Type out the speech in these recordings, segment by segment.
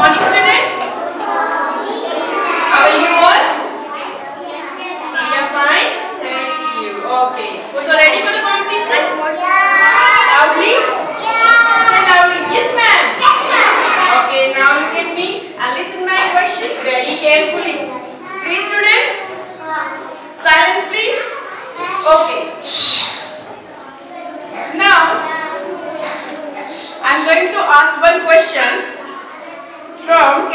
morning students. How are you all? We are fine. Thank you. Okay. So ready for the competition? Loudly? Say loudly. Yes ma'am. Okay. Now look at me and listen my question very carefully. Please students. Silence please. Okay. Now I am going to ask one question from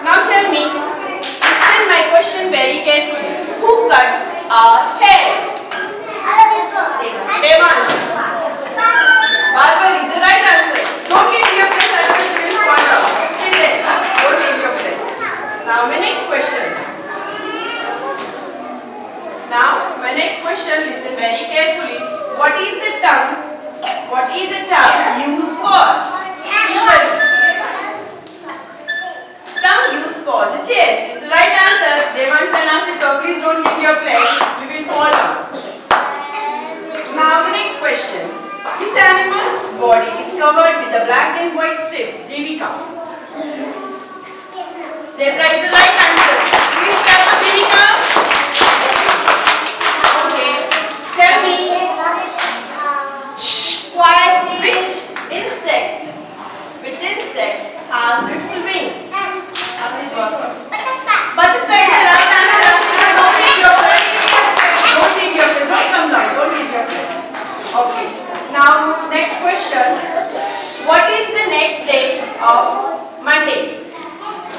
Now tell me, listen my question very carefully. Who cuts our hair? Devansh. Barber is the right answer. Don't leave your place, otherwise you will fall down. Stay there. Don't leave your place. Now my next Now my next question, listen very carefully. What is the tongue? What is the tongue used for? Ishwari. Tongue used for the chest. It's the right answer. Devansh and Asita, please don't leave your place. You will fall down. Now the next question. Which animal's body is covered with the black and white strips? Jivika. Zebra is the right answer. Please clap for Jivika. Okay. Tell me which insect, which insect has beautiful wings? Asita. Butterfly is the right answer. Asita, don't leave your place. Don't leave your place. Don't come down. Don't leave your place. Okay. Now, next question. What is the next day of Monday?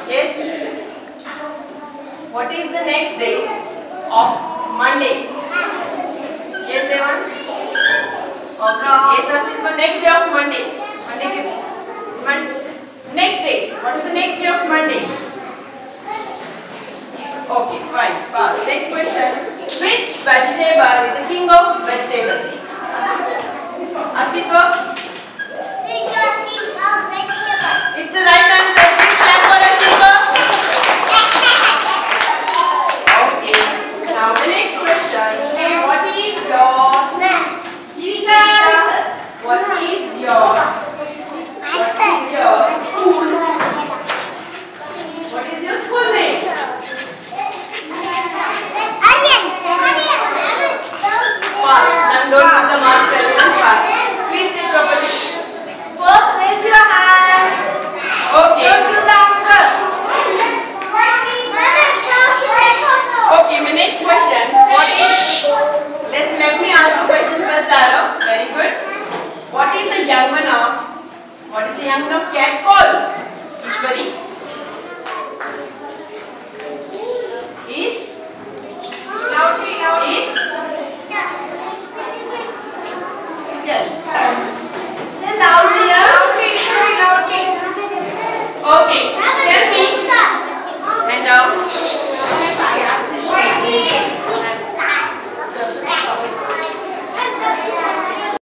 Yes. What is the next day of Monday? Yes, Devan? Okay. Yes, Asita. Next day of Monday. Monday. के Mon- Next day. What is the next day of Monday? Okay, fine. Pass. Next question. Which vegetable is the king of vegetable? Astika? It's the right answer. Please clap for Astika. Okay. Now the next question. What is your what is your what is your school? What is your school name? Pass. And don't put the mask very fast. Please sit properly. Okay. Okay, my next question. What is let let me ask Very good. What is the young one of what is the young one of cat called?